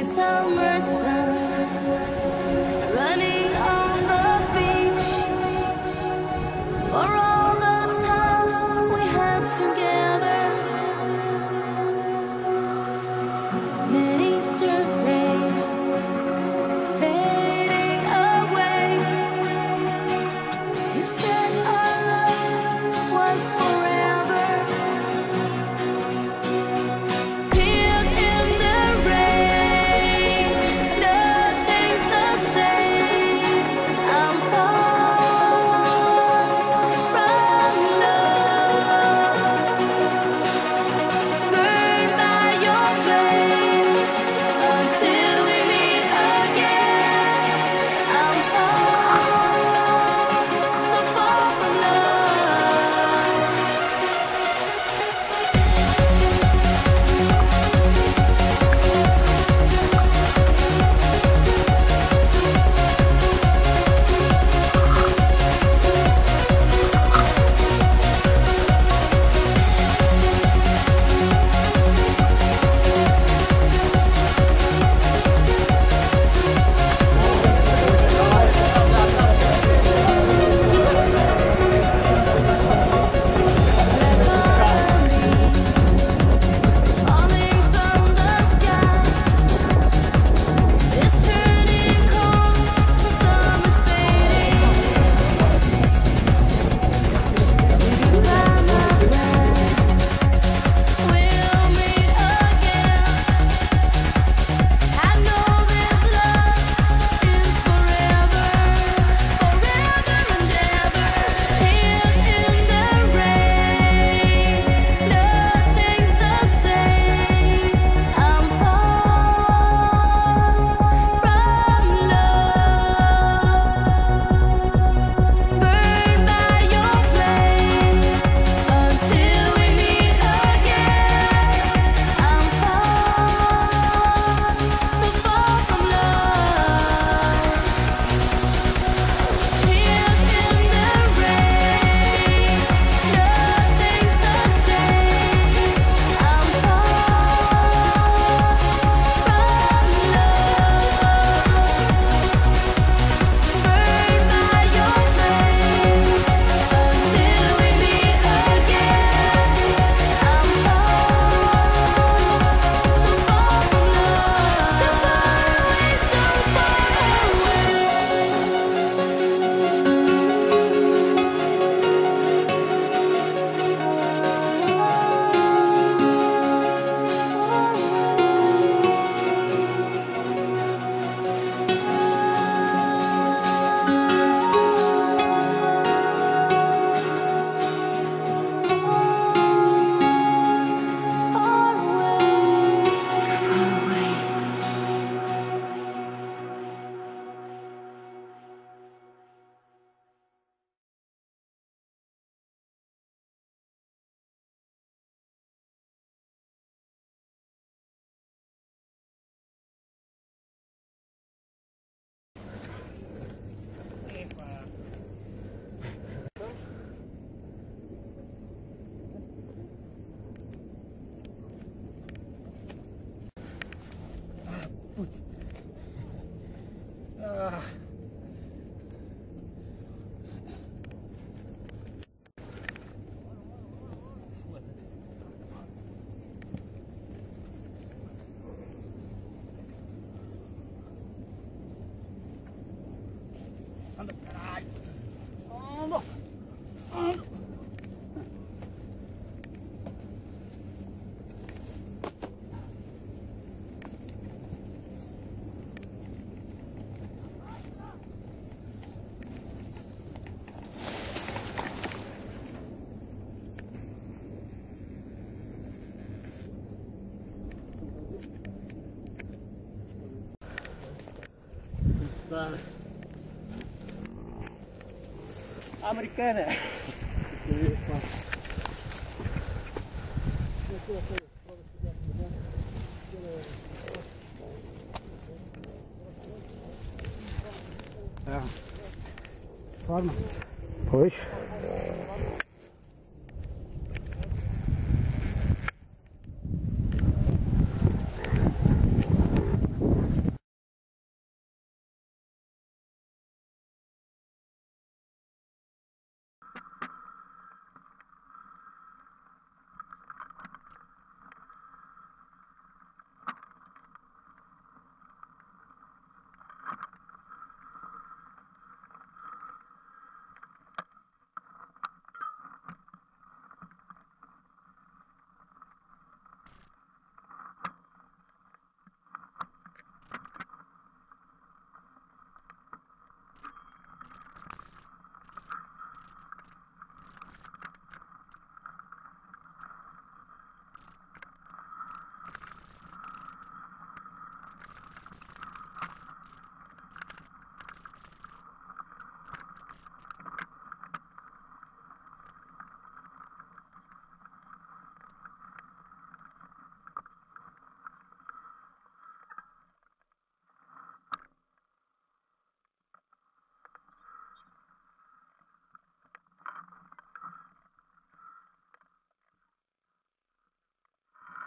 a summer sun Americana.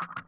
you